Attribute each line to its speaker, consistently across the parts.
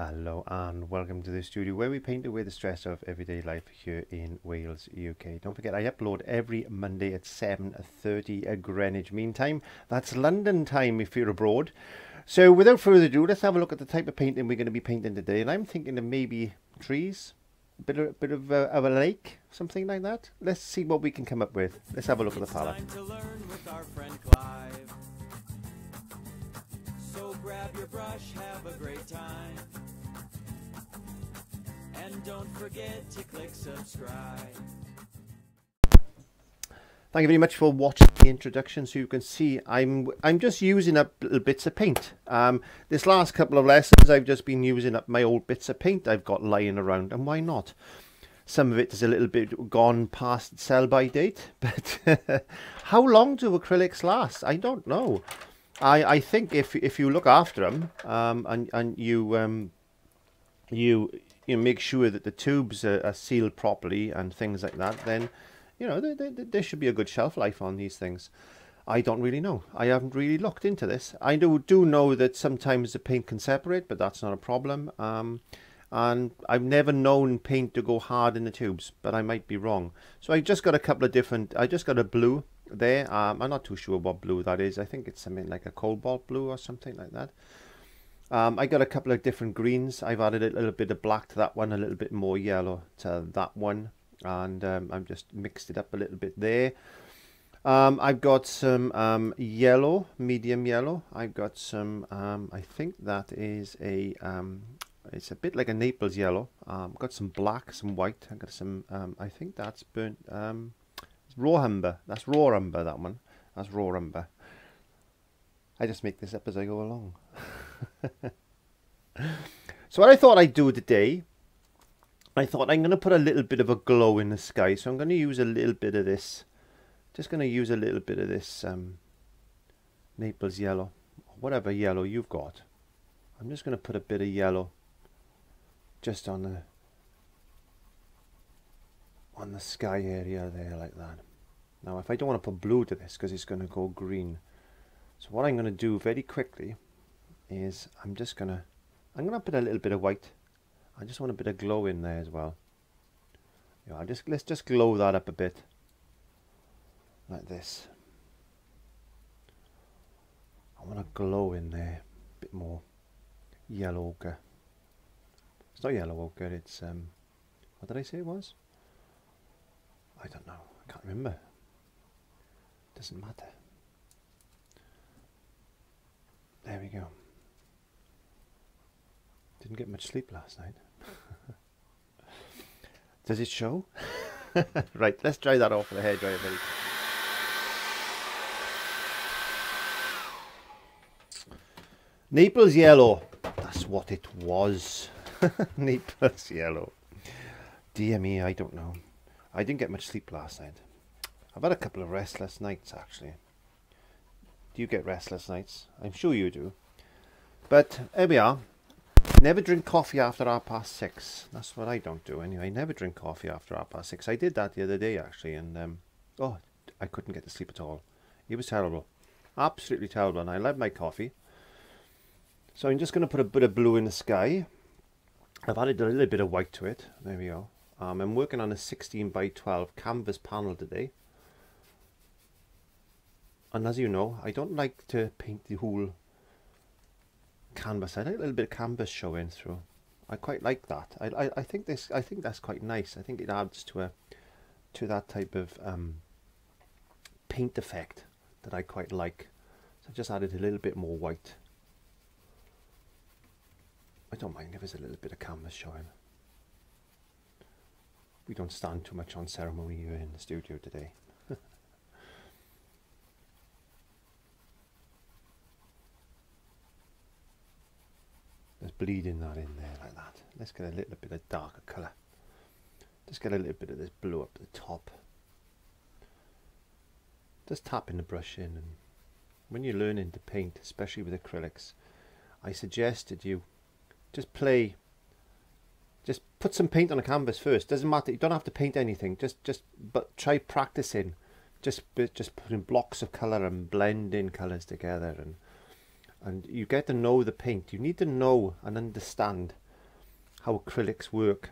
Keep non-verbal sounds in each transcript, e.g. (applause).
Speaker 1: Hello and welcome to the studio where we paint away the stress of everyday life here in Wales, UK. Don't forget I upload every Monday at 7.30 uh, Greenwich Mean Time. That's London time if you're abroad. So without further ado, let's have a look at the type of painting we're going to be painting today. And I'm thinking of maybe trees, a bit of, a bit of, a, of a lake, something like that. Let's see what we can come up with. Let's have a look at the palette. So grab your brush, have a great time. And don't forget to click subscribe. Thank you very much for watching the introduction. So you can see I'm I'm just using up little bits of paint. Um, this last couple of lessons I've just been using up my old bits of paint I've got lying around and why not? Some of it is a little bit gone past sell by date, (laughs) but how long do acrylics last? I don't know. I, I think if if you look after them um, and and you um, you you make sure that the tubes are, are, sealed properly and things like that, then you know there, there, there should be a good shelf life on these things. I don't really know. I haven't really looked into this. I do do know that sometimes the paint can separate, but that's not a problem. Um, and I've never known paint to go hard in the tubes, but I might be wrong. So I just got a couple of different. I just got a blue there. Um, I'm not too sure what blue that is. I think it's something like a cobalt blue or something like that. Um, I got a couple of different greens. I've added a little bit of black to that one, a little bit more yellow to that one. And um, I've just mixed it up a little bit there. Um, I've got some um, yellow, medium yellow. I've got some, um, I think that is a, um, it's a bit like a Naples yellow. I've got some black, some white. I've got some, I think that's burnt, raw umber. That's raw umber, that one. That's raw umber. I just make this up as I go along. (laughs) (laughs) so what I thought I'd do today, I thought I'm going to put a little bit of a glow in the sky. So I'm going to use a little bit of this. Just going to use a little bit of this um, Naples yellow. Whatever yellow you've got. I'm just going to put a bit of yellow just on the on the sky area there like that. Now if I don't want to put blue to this because it's going to go green. So what I'm going to do very quickly is I'm just to, I'm to put a little bit of white. I just want a bit of glow in there as well. Yeah, just let's just glow that up a bit. Like this. I want a glow in there. A bit more yellow ochre. It's not yellow ochre, it's um what did I say it was? I don't know. I can't remember. Doesn't matter. There we go. Didn't get much sleep last night. (laughs) Does it show? (laughs) right, let's dry that off with a hairdryer very Naples yellow. That's what it was. (laughs) Naples yellow. Dear me, I don't know. I didn't get much sleep last night. I've had a couple of restless nights actually. Do you get restless nights? I'm sure you do. But here we are. Never drink coffee after half past six. That's what I don't do anyway. Never drink coffee after half past six. I did that the other day actually, and um, oh, I couldn't get to sleep at all. It was terrible, absolutely terrible. And I love my coffee. So I'm just going to put a bit of blue in the sky. I've added a little bit of white to it. There we go. Um, I'm working on a 16 by 12 canvas panel today. And as you know, I don't like to paint the whole canvas. I like a little bit of canvas showing through. I quite like that. I, I, I think this I think that's quite nice. I think it adds to a to that type of um, paint effect that I quite like. So I just added a little bit more white. I don't mind if there's a little bit of canvas showing we don't stand too much on ceremony here in the studio today. Bleeding that in there like that. Let's get a little bit of darker colour. Just get a little bit of this blue up the top. Just tapping the brush in and when you're learning to paint, especially with acrylics, I suggested you just play just put some paint on a canvas first. Doesn't matter. You don't have to paint anything. Just just but try practicing. Just just putting blocks of color and blending colors together and and you get to know the paint. You need to know and understand how acrylics work.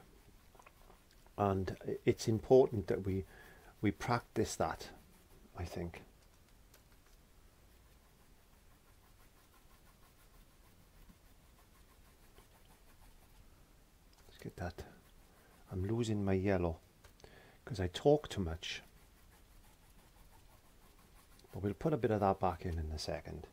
Speaker 1: And it's important that we we practice that I think. Let's get that. I'm losing my yellow because I talk too much. But we'll put a bit of that back in in a second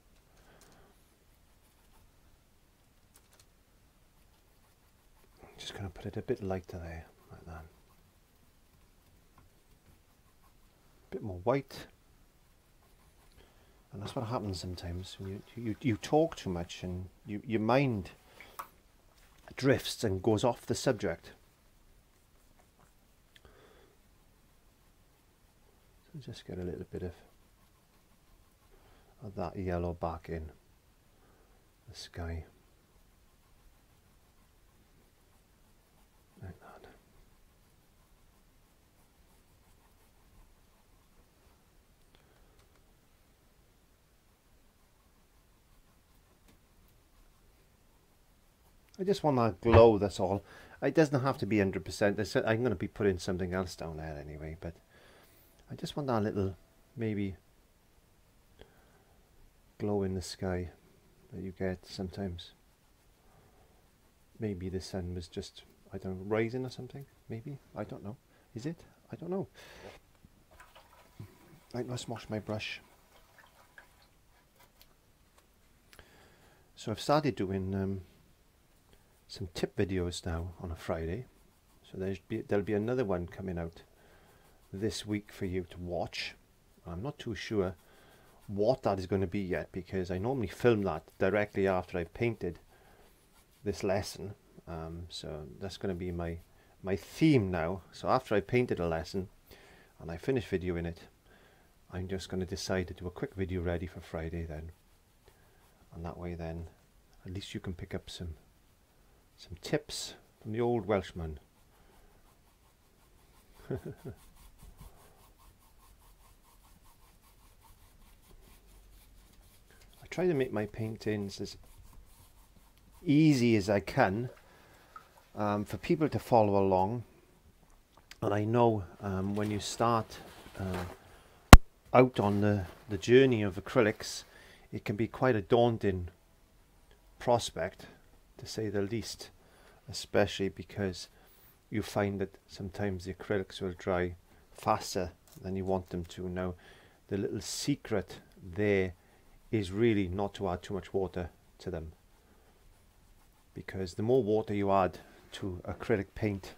Speaker 1: just going to put it a bit lighter there, like that. A bit more white. And that's what happens sometimes. You, you, you talk too much and you, your mind drifts and goes off the subject. So just get a little bit of, of that yellow back in the sky. I just want that glow, that's all. It doesn't have to be 100%. I'm going to be putting something else down there anyway, but I just want that little, maybe, glow in the sky that you get sometimes. Maybe the sun was just, I don't know, rising or something, maybe? I don't know. Is it? I don't know. I must wash my brush. So I've started doing um, some tip videos now on a Friday. So there's be, there'll be another one coming out this week for you to watch. I'm not too sure what that is going to be yet because I normally film that directly after I've painted this lesson. Um, so that's going to be my my theme now. So after I've painted a lesson and I finish videoing it, I'm just going to decide to do a quick video ready for Friday then. And that way then at least you can pick up some some tips from the old Welshman. (laughs) I try to make my paintings as easy as I can um, for people to follow along. And I know um, when you start uh, out on the, the journey of acrylics, it can be quite a daunting prospect to say the least, especially because you find that sometimes the acrylics will dry faster than you want them to. Now, the little secret there is really not to add too much water to them because the more water you add to acrylic paint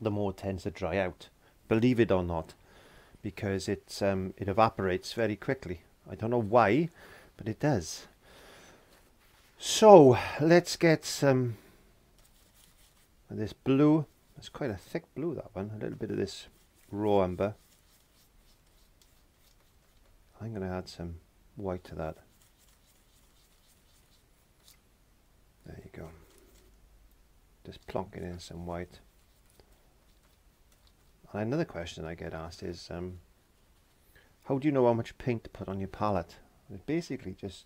Speaker 1: the more it tends to dry out believe it or not because it um, it evaporates very quickly I don't know why but it does so let's get some this blue. It's quite a thick blue that one. A little bit of this raw umber. I'm going to add some white to that. There you go. Just plonking in some white. Another question I get asked is, um, how do you know how much paint to put on your palette? It basically just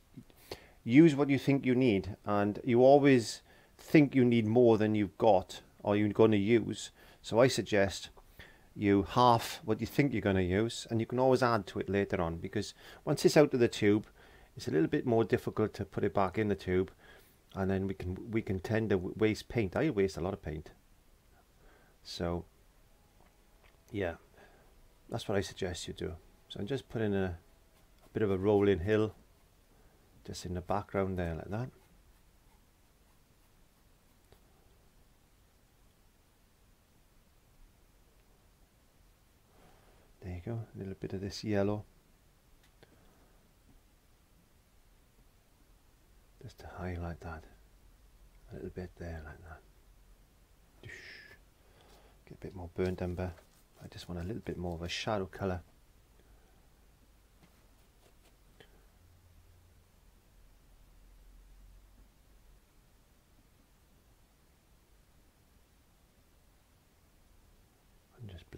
Speaker 1: use what you think you need and you always think you need more than you've got or you're going to use. So I suggest you half what you think you're going to use and you can always add to it later on because once it's out of the tube it's a little bit more difficult to put it back in the tube and then we can we can tend to waste paint. I waste a lot of paint. So yeah that's what I suggest you do. So I'm just putting a, a bit of a rolling hill just in the background there like that. There you go a little bit of this yellow. Just to highlight that a little bit there like that. Get a bit more burnt umber I just want a little bit more of a shadow colour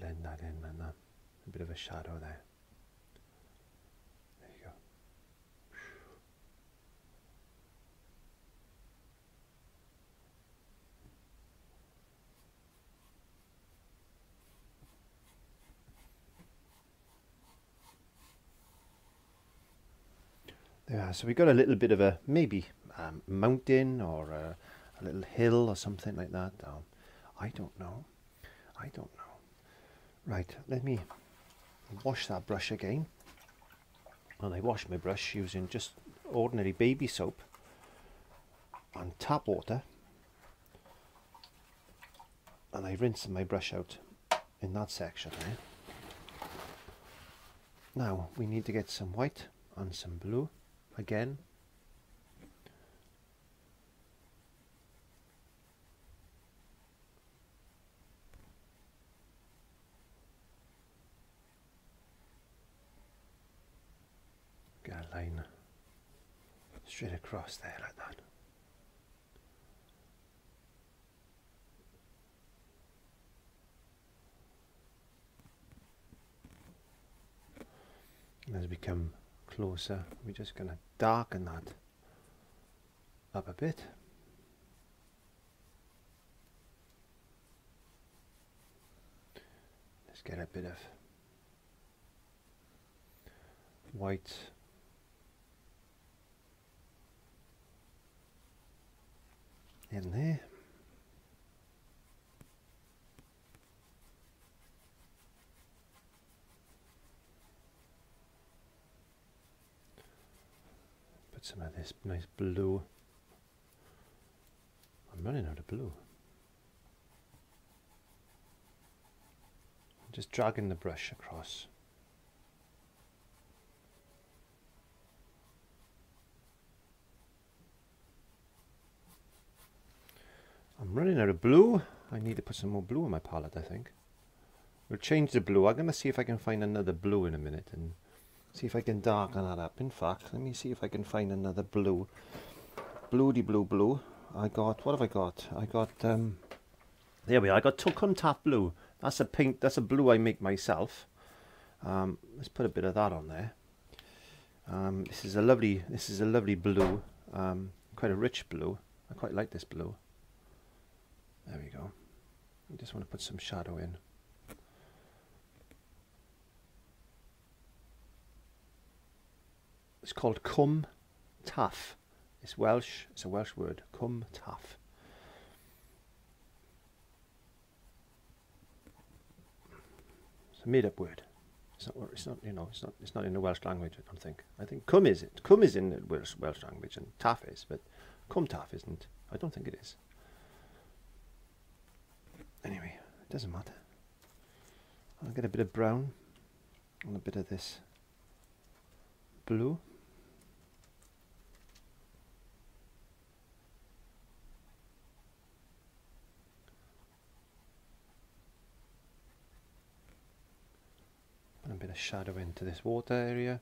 Speaker 1: blend that in and that a bit of a shadow there. There you go. There we. So we got a little bit of a maybe um, mountain or a, a, little hill or something like that. Um, I don't know. I don't know. Right, let me wash that brush again. And I wash my brush using just ordinary baby soap and tap water. And I rinse my brush out in that section there. Now we need to get some white and some blue again. Get a line straight across there like that. And as we come closer, we're just going to darken that up a bit. Let's get a bit of white in there. Put some of this nice blue. I'm running out of blue. Just dragging the brush across. I'm running out of blue. I need to put some more blue in my palette, I think. We'll change the blue. I'm going to see if I can find another blue in a minute and see if I can darken that up. In fact, let me see if I can find another blue. Bloody blue blue. I got, what have I got? I got, um, there we are. I got Tucum Tap Blue. That's a pink, that's a blue I make myself. Um, let's put a bit of that on there. Um, this is a lovely, this is a lovely blue. Um, quite a rich blue. I quite like this blue. There we go. I just want to put some shadow in. It's called cwm taff. It's Welsh. It's a Welsh word. Cwm taff. It's a made-up word. It's not. It's not. You know. It's not. It's not in the Welsh language. I don't think. I think cwm is it. Cwm is in the Welsh Welsh language, and taff is, but cwm taff isn't. I don't think it is. Anyway, it doesn't matter. I'll get a bit of brown and a bit of this blue. And a bit of shadow into this water area.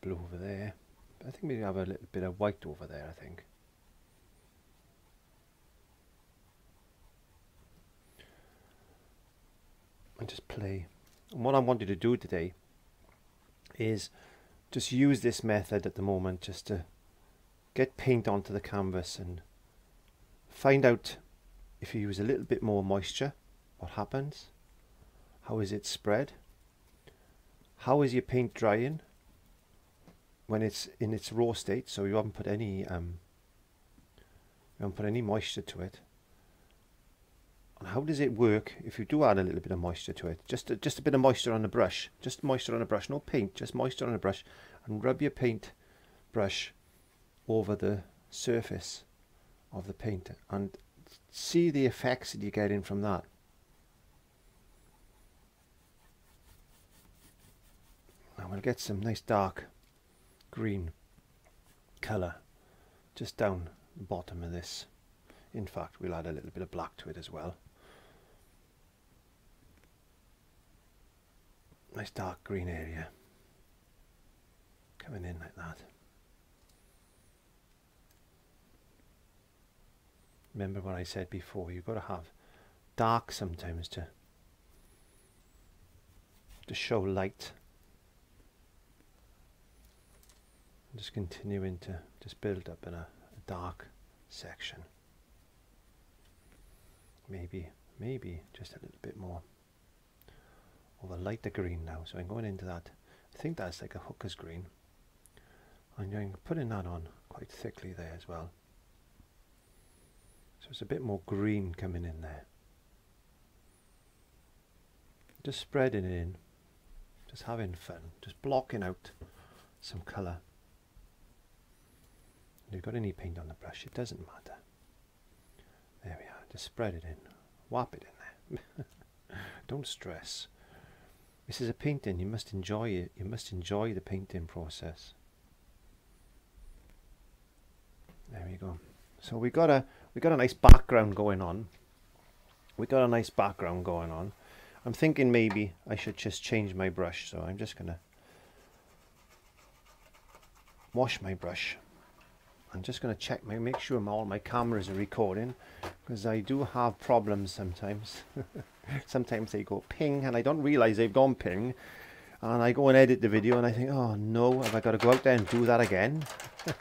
Speaker 1: Blue over there. I think we have a little bit of white over there, I think. And just play. And what I wanted to do today is just use this method at the moment just to get paint onto the canvas and find out if you use a little bit more moisture, what happens? How is it spread? How is your paint drying? When it's in its raw state, so you haven't put any um, you haven't put any moisture to it. And how does it work if you do add a little bit of moisture to it? Just a, just a bit of moisture on the brush, just moisture on a brush, no paint, just moisture on a brush, and rub your paint brush over the surface of the paint and see the effects that you get in from that. Now we'll get some nice dark green colour just down the bottom of this. In fact, we'll add a little bit of black to it as well. Nice dark green area coming in like that. Remember what I said before, you've got to have dark sometimes to to show light just continuing to just build up in a dark section. Maybe, maybe just a little bit more of a lighter green now. So I'm going into that. I think that's like a hooker's green. I'm putting that on quite thickly there as well. So it's a bit more green coming in there. Just spreading it in, just having fun, just blocking out some colour. You've got any paint on the brush, it doesn't matter. There we are, just spread it in, whap it in there. (laughs) Don't stress. This is a painting, you must enjoy it, you must enjoy the painting process. There we go. So we got a we got a nice background going on. We got a nice background going on. I'm thinking maybe I should just change my brush. So I'm just gonna wash my brush. I'm just gonna check my make sure my, all my cameras are recording because I do have problems sometimes. (laughs) sometimes they go ping and I don't realize they've gone ping. And I go and edit the video and I think oh no have I got to go out there and do that again? (laughs)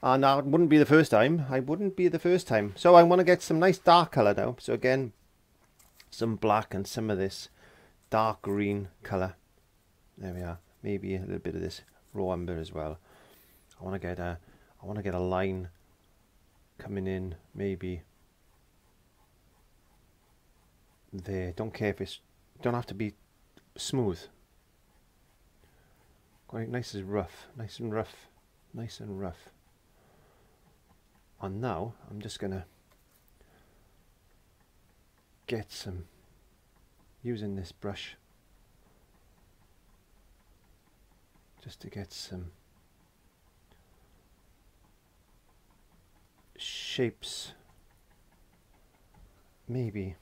Speaker 1: And that wouldn't be the first time. I wouldn't be the first time. So I want to get some nice dark color now. So again some black and some of this dark green color there we are. Maybe a little bit of this raw umber as well. I want to get a I want to get a line coming in maybe there. Don't care if it's don't have to be smooth. Quite nice and rough nice and rough nice and rough. And now I'm just gonna get some using this brush just to get some shapes maybe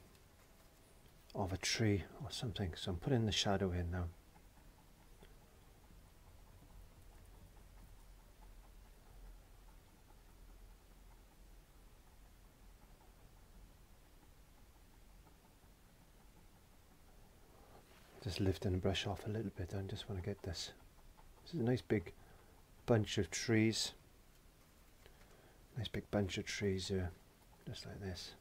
Speaker 1: of a tree or something. So I'm putting the shadow in now. Just lifting the brush off a little bit. I just want to get this. This is a nice big bunch of trees nice big bunch of trees here just like this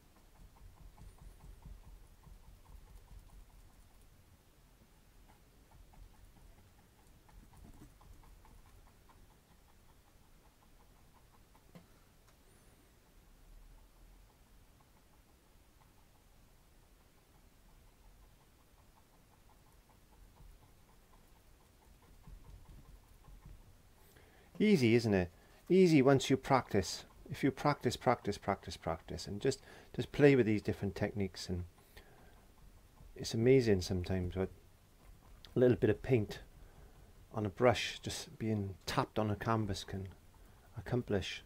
Speaker 1: Easy, isn't it? Easy once you practice. If you practice, practice, practice, practice, and just just play with these different techniques, and it's amazing sometimes what a little bit of paint on a brush just being tapped on a canvas can accomplish.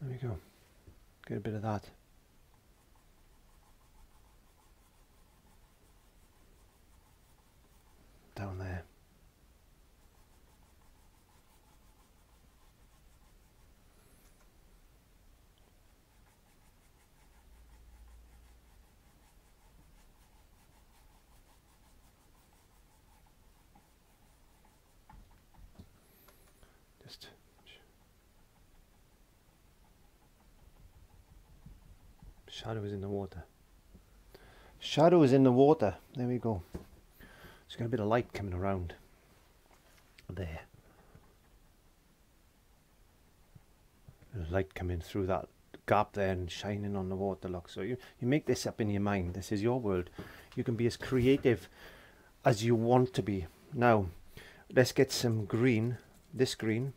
Speaker 1: There we go. Get a bit of that. Down there. Just shadow is in the water. Shadow is in the water. There we go. It's got a bit of light coming around there. There's light coming through that gap there and shining on the water look. So you, you make this up in your mind. This is your world. You can be as creative as you want to be. Now, let's get some green, this green.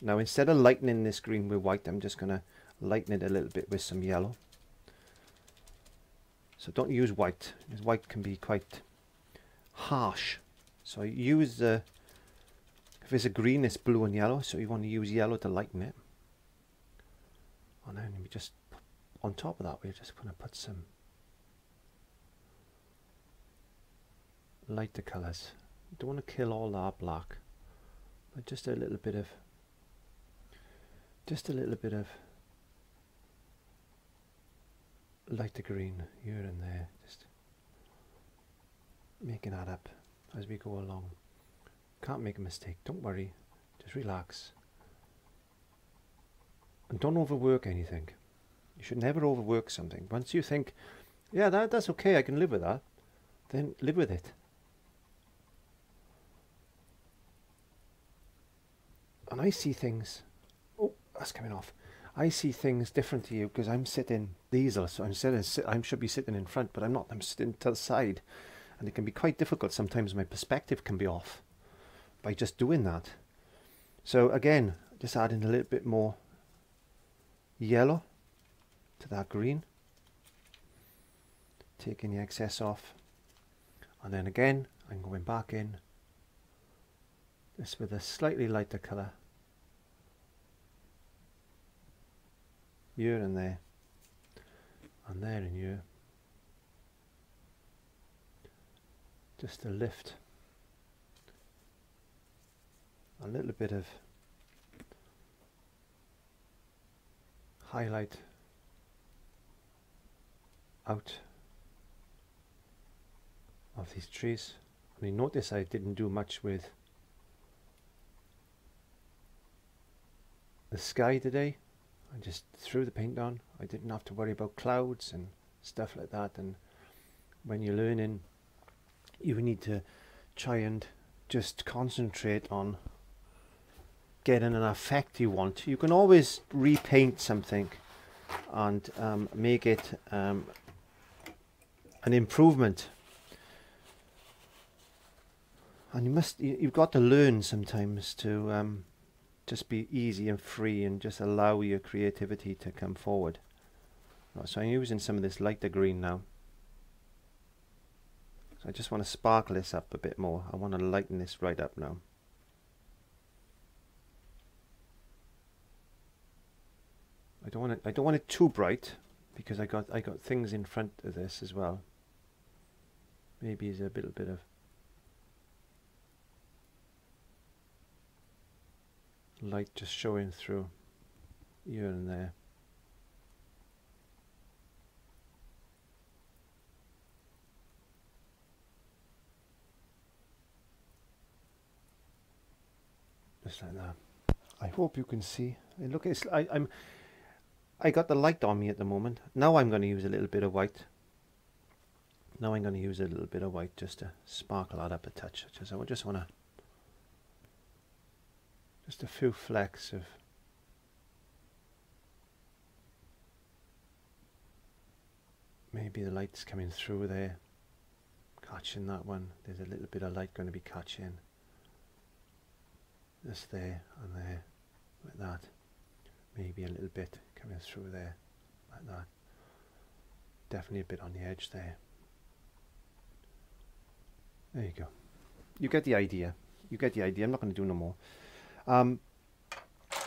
Speaker 1: Now, instead of lightening this green with white, I'm just going to lighten it a little bit with some yellow. So don't use white, white can be quite harsh. So use the, if it's a green, it's blue and yellow. So you want to use yellow to lighten it. And then we just, on top of that, we're just going to put some lighter colours. Don't want to kill all that black, but just a little bit of, just a little bit of lighter green here and there. Just making that up as we go along. Can't make a mistake, don't worry, just relax. And don't overwork anything. You should never overwork something. Once you think, yeah, that, that's okay, I can live with that, then live with it. And I see things, oh, that's coming off. I see things different to you because I'm sitting are so I'm sitting I should be sitting in front but I'm not I'm sitting to the side and it can be quite difficult. Sometimes my perspective can be off by just doing that. So again just adding a little bit more yellow to that green. Taking the excess off. And then again I'm going back in. This with a slightly lighter colour. Here and there. And there and here just to lift a little bit of highlight out of these trees. I mean notice I didn't do much with the sky today. I just threw the paint on. I didn't have to worry about clouds and stuff like that and when you're learning you need to try and just concentrate on getting an effect you want. You can always repaint something and um, make it um, an improvement. And you must, you, have got to learn sometimes to um, just be easy and free and just allow your creativity to come forward. So I'm using some of this lighter green now. I just want to sparkle this up a bit more. I want to lighten this right up now. I don't want it I don't want it too bright because I got I got things in front of this as well. Maybe there's a little bit of light just showing through here and there. Just like that. I hope you can see. Look, it's, I, I'm, I got the light on me at the moment. Now I'm going to use a little bit of white. Now I'm going to use a little bit of white just to sparkle that up a touch. Just, I just want to, just a few flecks of maybe the light's coming through there catching that one there's a little bit of light going to be catching just there and there like that maybe a little bit coming through there like that. Definitely a bit on the edge there. There you go. You get the idea. You get the idea. I'm not going to do no more. Um,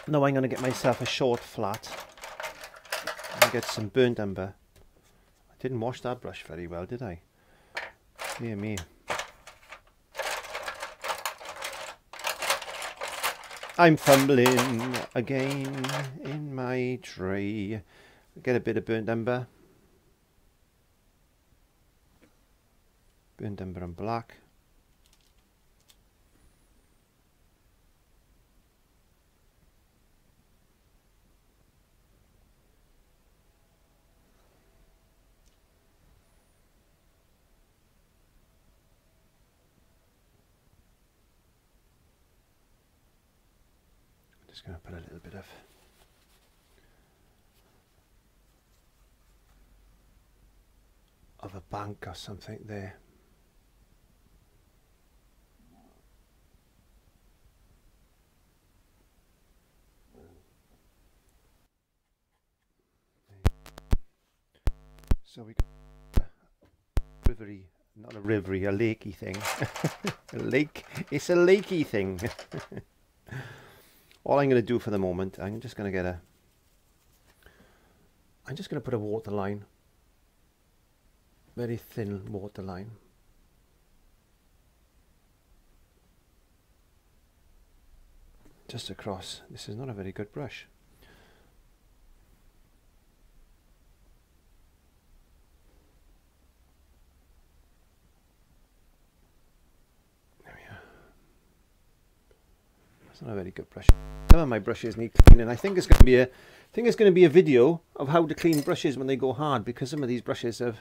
Speaker 1: now I'm going to get myself a short flat and get some burnt umber I didn't wash that brush very well did I? Dear me I'm fumbling again in my tray. Get a bit of burnt umber. Burnt umber and black. Just going to put a little bit of of a bank or something there. So we got a rivery, not a rivery, a lakey thing. (laughs) a lake, it's a lakey thing. (laughs) all I'm going to do for the moment, I'm just going to get a, I'm just going to put a water line, very thin water line. Just across. This is not a very good brush. It's not a very good brush. Some of my brushes need cleaning. I think it's going to be a, I think it's going to be a video of how to clean brushes when they go hard because some of these brushes have,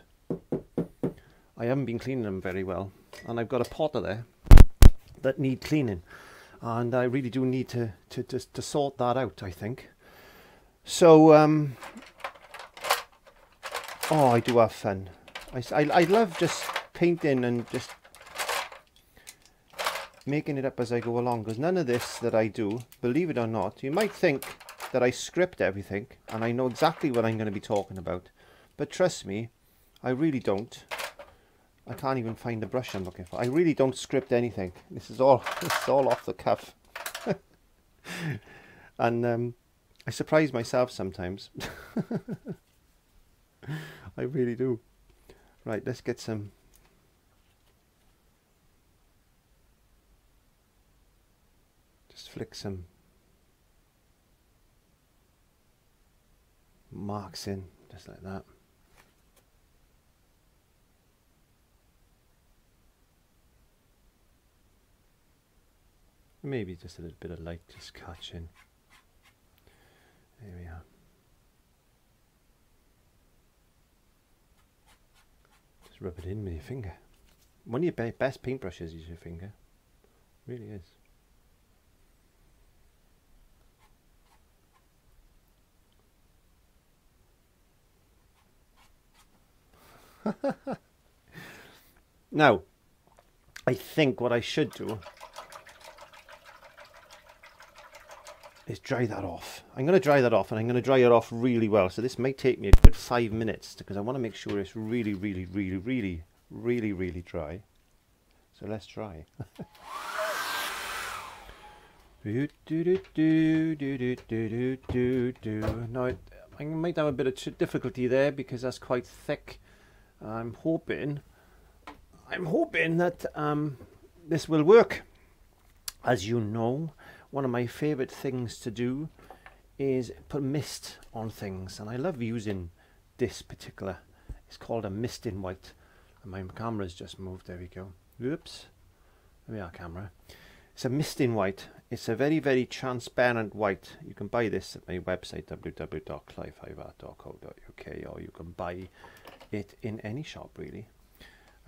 Speaker 1: I haven't been cleaning them very well, and I've got a potter there that need cleaning, and I really do need to to to, to sort that out. I think. So, um, oh, I do have fun. I, I, I love just painting and just making it up as I go along because none of this that I do, believe it or not, you might think that I script everything and I know exactly what I'm going to be talking about. But trust me, I really don't. I can't even find the brush I'm looking for. I really don't script anything. This is all, (laughs) this is all off the cuff. (laughs) and um, I surprise myself sometimes. (laughs) I really do. Right, let's get some some marks in just like that. Maybe just a little bit of light just catching there we are. Just rub it in with your finger. One of your best paintbrushes is your finger. Really is (laughs) now, I think what I should do is dry that off. I'm going to dry that off and I'm going to dry it off really well. So this may take me a good five minutes because I want to make sure it's really, really, really, really, really, really dry. So let's try. do, do, do, do, do, do, do, do. Now, I might have a bit of difficulty there because that's quite thick. I'm hoping, I'm hoping that um, this will work. As you know, one of my favorite things to do is put mist on things, and I love using this particular. It's called a mixing white, and my camera's just moved. There we go. Oops. There we are, camera. It's a mixing white. It's a very, very transparent white. You can buy this at my website www.clive5art.co.uk or you can buy it in any shop really.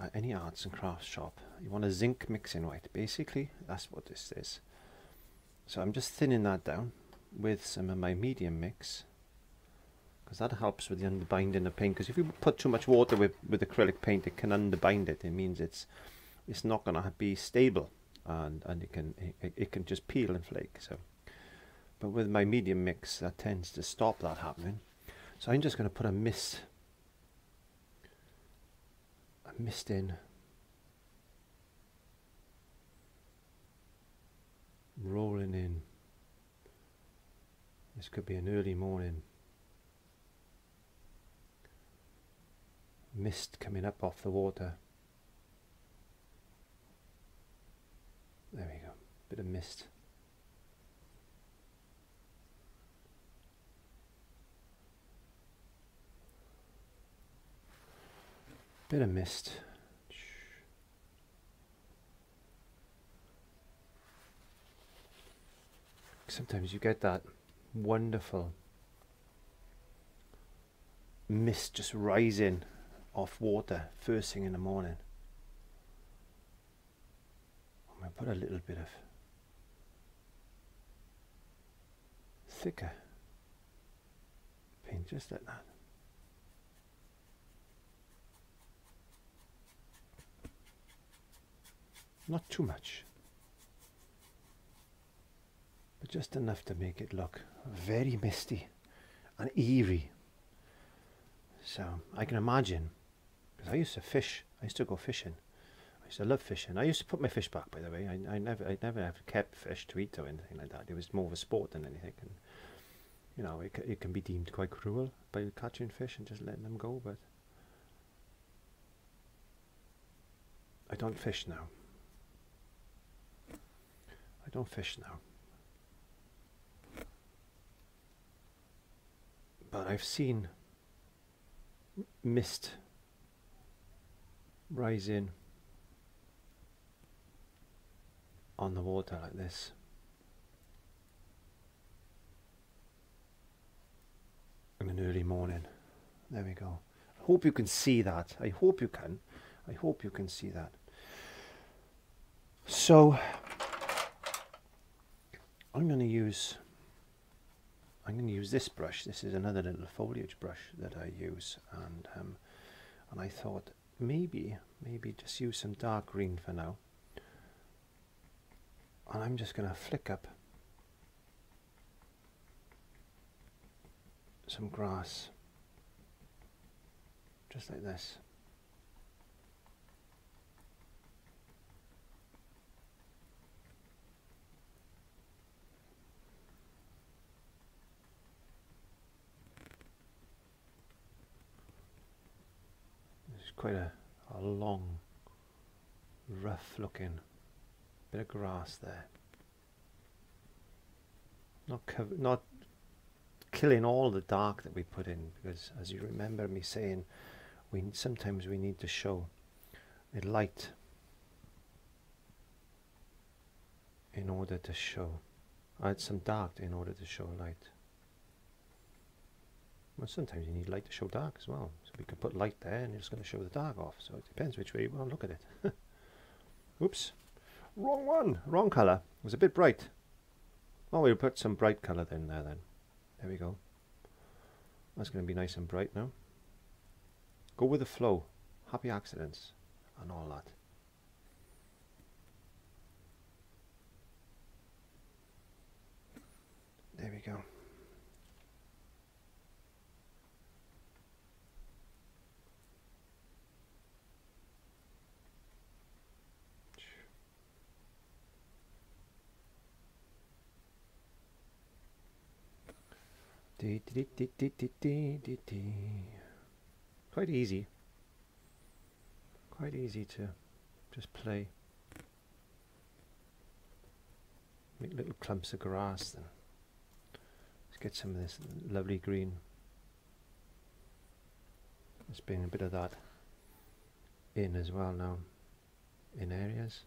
Speaker 1: Uh, any arts and crafts shop. You want a zinc mixing white basically that's what this is. So I'm just thinning that down with some of my medium mix because that helps with the underbinding of paint because if you put too much water with, with acrylic paint it can underbind it. It means it's it's not going to be stable and and it can it, it can just peel and flake so. But with my medium mix that tends to stop that happening. So I'm just going to put a mist mist in. Rolling in. This could be an early morning. Mist coming up off the water. There we go, bit of mist. Bit of mist. Sometimes you get that wonderful mist just rising off water first thing in the morning. I'm going to put a little bit of thicker paint just like that. Not too much, but just enough to make it look very misty and eerie. So I can imagine, because I used to fish, I used to go fishing. I used to love fishing. I used to put my fish back, by the way. I, I never, I never have kept fish to eat or anything like that. It was more of a sport than anything. And you know, it, it can be deemed quite cruel by catching fish and just letting them go. But I don't fish now. I don't fish now. But I've seen mist rise in on the water like this. In an early morning. There we go. I hope you can see that. I hope you can. I hope you can see that. So I'm going to use I'm going to use this brush. This is another little foliage brush that I use, and um, and I thought maybe maybe just use some dark green for now. And I'm just going to flick up some grass, just like this. Quite a, a long, rough looking bit of grass there. Not not killing all the dark that we put in because as you remember me saying we sometimes we need to show a light in order to show add some dark in order to show light well, sometimes you need light to show dark as well. So we can put light there and it's going to show the dark off. So it depends which way you want to look at it. (laughs) Oops. Wrong one. Wrong colour. It was a bit bright. Oh, we'll put some bright colour in there then. There we go. That's going to be nice and bright now. Go with the flow. Happy accidents and all that. There we go. Quite easy. Quite easy to just play. Make little clumps of grass then. Let's get some of this lovely green. Let's bring a bit of that in as well now in areas.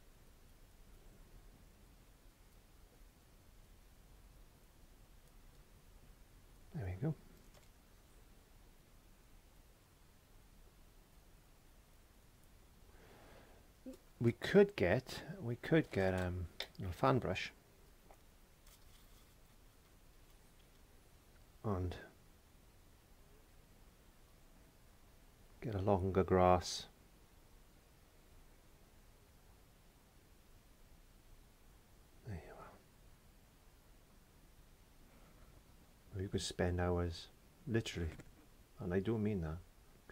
Speaker 1: There we go. We could get, we could get um, a fan brush and get a longer grass you could spend hours, literally, and I don't mean that.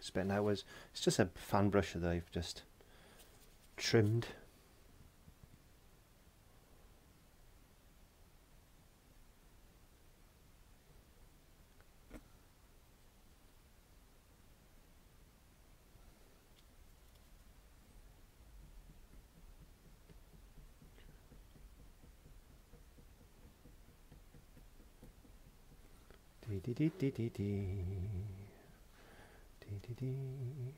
Speaker 1: Spend hours. It's just a fan brush that I've just trimmed Dee dee dee dee dee. Dee.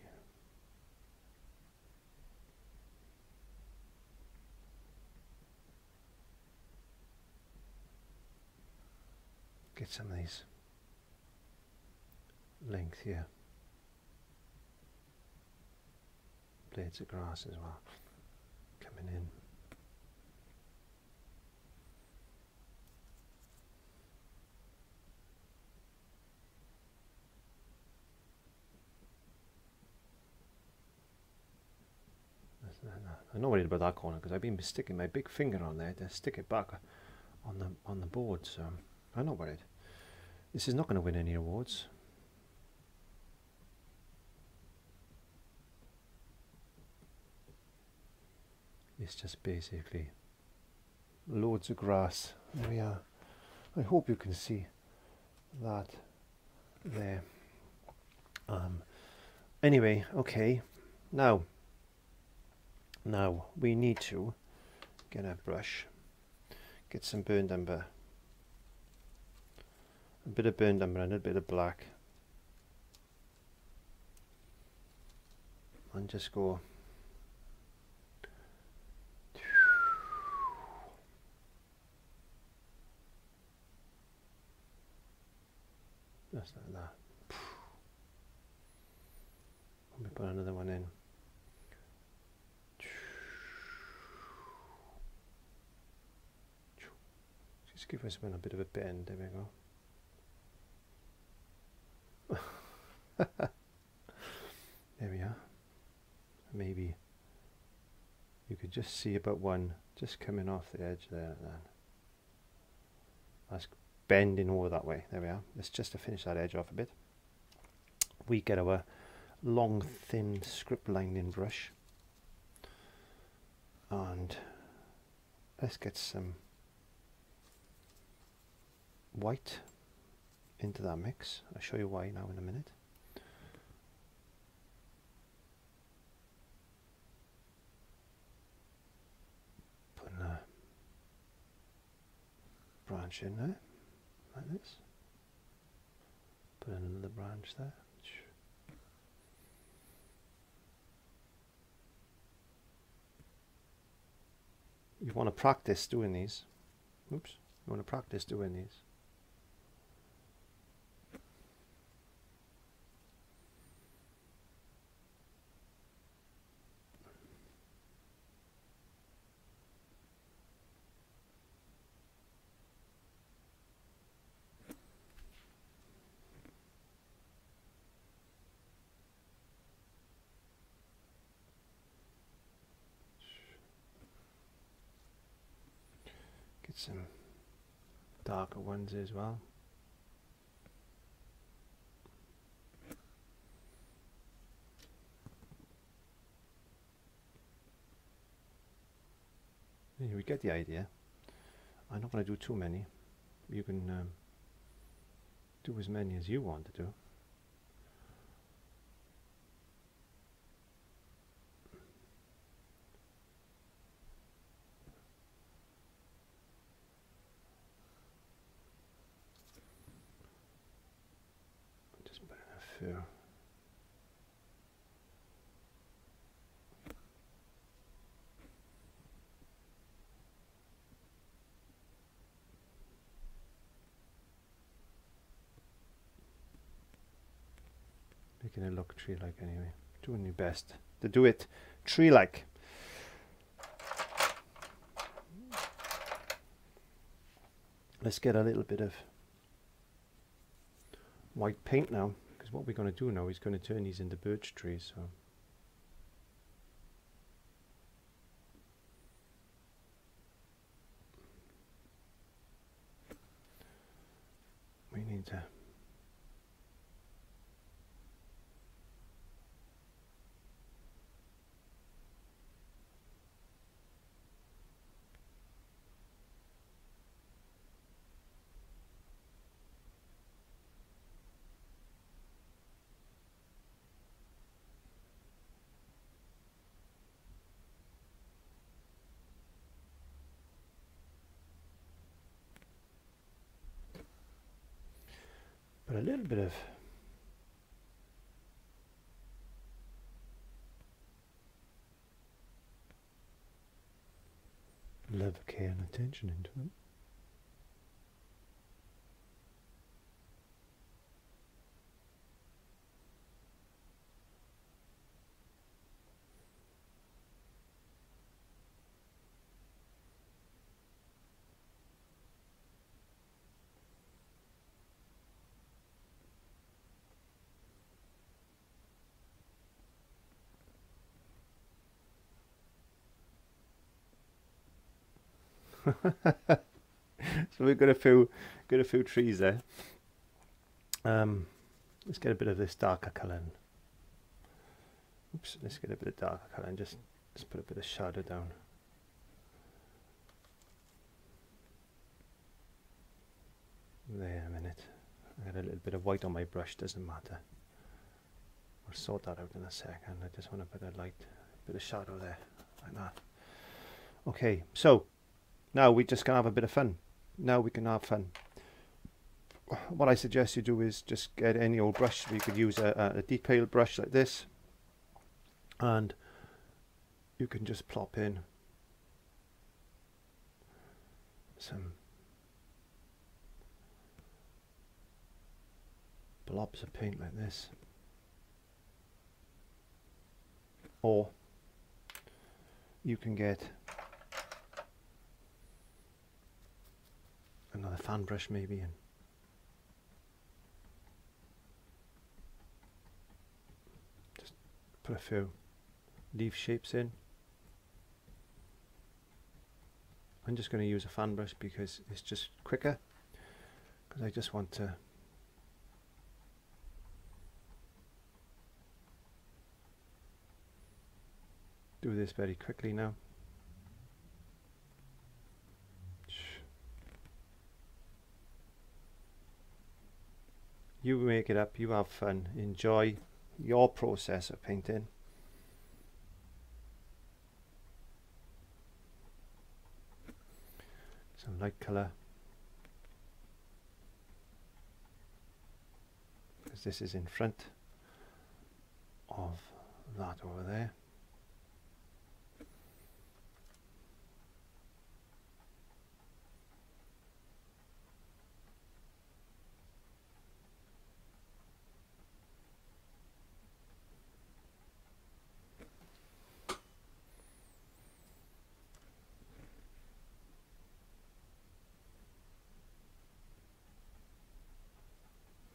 Speaker 1: Get some of these length here. Blades of grass as well coming in. I'm not worried about that corner because I've been sticking my big finger on there to stick it back on the on the board, so I'm not worried. This is not going to win any awards. It's just basically loads of grass. There we are. I hope you can see that there. Um, anyway, okay. Now, now we need to get a brush, get some burnt umber, a bit of burnt umber and a bit of black, and just go just like that. Let me put another one in. Just give us a bit of a bend. There we go. (laughs) there we are. Maybe you could just see about one just coming off the edge there. Then that's bending over that way. There we are. Let's just to finish that edge off a bit. We get our long, thin script lining brush, and let's get some white into that mix. I'll show you why now in a minute. Putting a branch in there, like this. Put in another branch there. You want to practice doing these. Oops. You want to practice doing these. Some darker ones as well. Yeah, we get the idea. I'm not going to do too many. You can um, do as many as you want to do. Few. Making it look tree-like anyway. Doing your best to do it tree-like. Let's get a little bit of white paint now what we're going to do now is going to turn these into birch trees so we need to but a little bit of love, care, and attention into them. (laughs) so we've got a few got a few trees there. Um, let's get a bit of this darker colour. In. Oops, let's get a bit of darker colour and just just put a bit of shadow down. There a minute. I got a little bit of white on my brush, doesn't matter. We'll sort that out in a second. I just want to put a light, a bit of shadow there, like that. Okay, so now we just can have a bit of fun. Now we can have fun. What I suggest you do is just get any old brush. You could use a, a detail brush like this. And you can just plop in some blobs of paint like this. or you can get another fan brush maybe and just put a few leaf shapes in I'm just going to use a fan brush because it's just quicker because I just want to do this very quickly now. You make it up, you have fun, enjoy your process of painting. Some light colour. Because this is in front of that over there.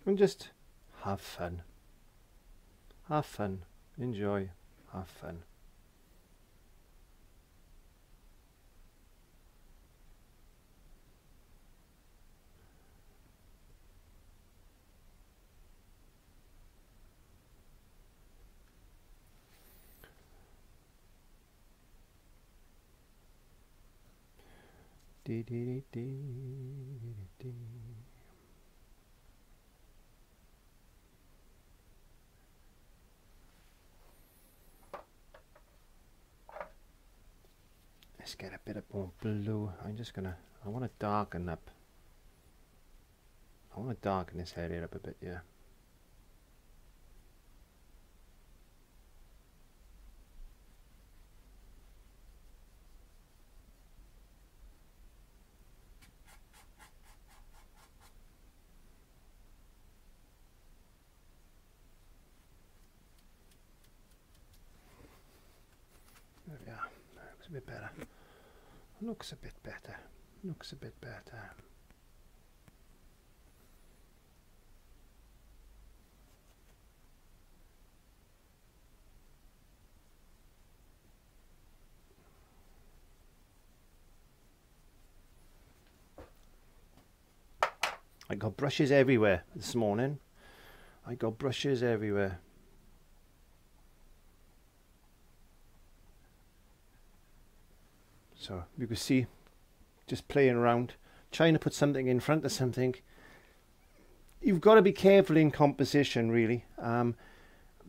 Speaker 1: And just have fun. Have fun, enjoy, have fun. Dee dee dee dee dee dee. Let's get a bit of more blue. I'm just gonna, I want to darken up. I want to darken this area up a bit, yeah. There we are. Looks a bit better. Looks a bit better. Looks a bit better. I got brushes everywhere this morning. I got brushes everywhere. So you can see just playing around, trying to put something in front of something. You've got to be careful in composition really. Um,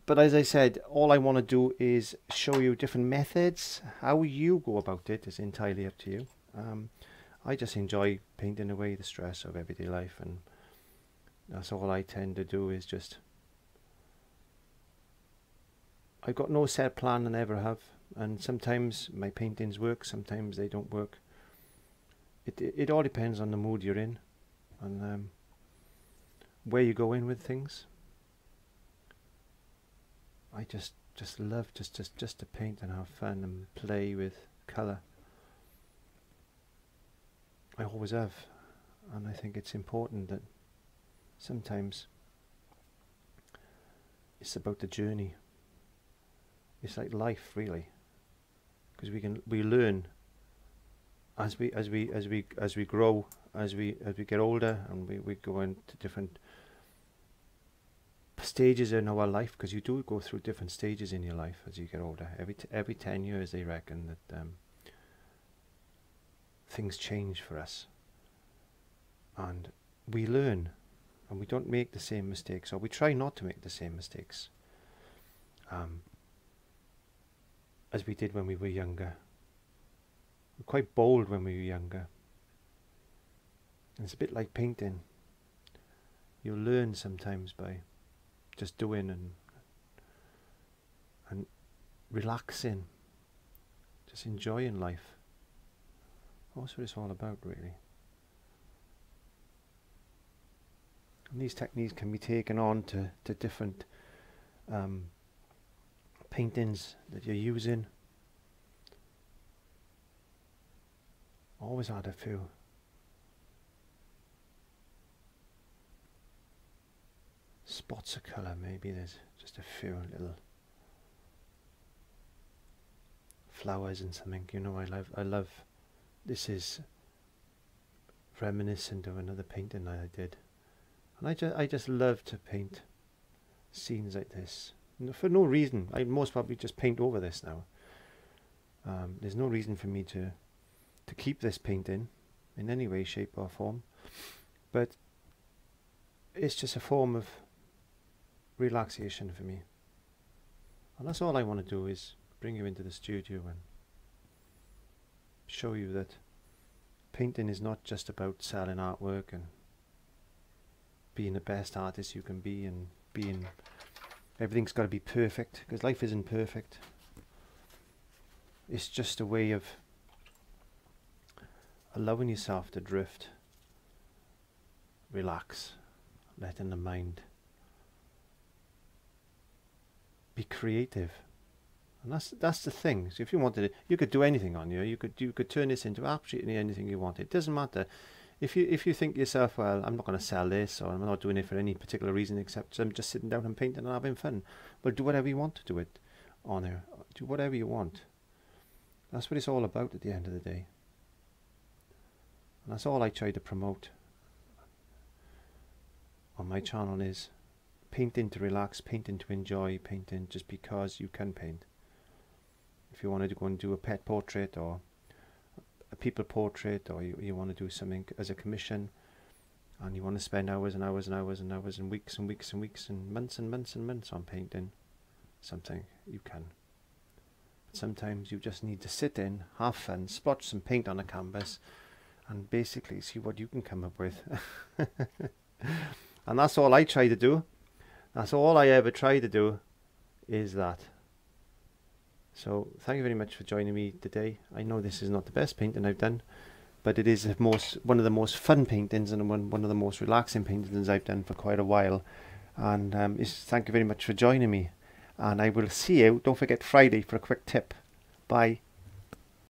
Speaker 1: but as I said, all I want to do is show you different methods. How you go about it is entirely up to you. Um, I just enjoy painting away the stress of everyday life and that's all I tend to do is just I've got no set plan and never have and sometimes my paintings work sometimes they don't work. It, it, it all depends on the mood you're in and um, where you go in with things. I just just love just just just to paint and have fun and play with color I always have and I think it's important that sometimes it's about the journey. It's like life really because we can we learn as we as we as we as we grow as we as we get older and we, we go into different stages in our life because you do go through different stages in your life as you get older. Every every 10 years they reckon that um, things change for us. And we learn and we don't make the same mistakes or we try not to make the same mistakes. Um, as we did when we were younger. We're quite bold when we were younger. And it's a bit like painting. You learn sometimes by just doing and and relaxing, just enjoying life. That's what it's all about, really. And these techniques can be taken on to, to different um, paintings that you're using. Always add a few. Spots of colour, maybe there's just a few little flowers and something. You know, I love, I love. This is reminiscent of another painting that I did, and I just, I just love to paint scenes like this for no reason. I'd most probably just paint over this now. Um, there's no reason for me to to keep this painting in any way, shape, or form, but it's just a form of relaxation for me. And that's all I want to do is bring you into the studio and show you that painting is not just about selling artwork and being the best artist you can be and being everything's got to be perfect because life isn't perfect it's just a way of allowing yourself to drift relax letting the mind be creative and that's that's the thing. So if you wanted it, you could do anything on you. You could you could turn this into absolutely anything you wanted. It doesn't matter. If you if you think yourself, well, I'm not going to sell this, or I'm not doing it for any particular reason except I'm just sitting down and painting and having fun. Well, do whatever you want to do it on there. Do whatever you want. That's what it's all about at the end of the day. And that's all I try to promote on my channel is painting to relax, painting to enjoy, painting just because you can paint if you wanted to go and do a pet portrait or a people portrait or you, you want to do something as a commission and you want to spend hours and hours and hours and hours and weeks and weeks and weeks and months and months and months on painting something you can. But sometimes you just need to sit in have fun spot some paint on a canvas and basically see what you can come up with. (laughs) And that's all I try to do. That's all I ever try to do is that so thank you very much for joining me today. I know this is not the best painting I've done, but it is most one of the most fun paintings and one, one of the most relaxing paintings I've done for quite a while. And um, thank you very much for joining me. And I will see you, don't forget Friday for a quick tip. Bye.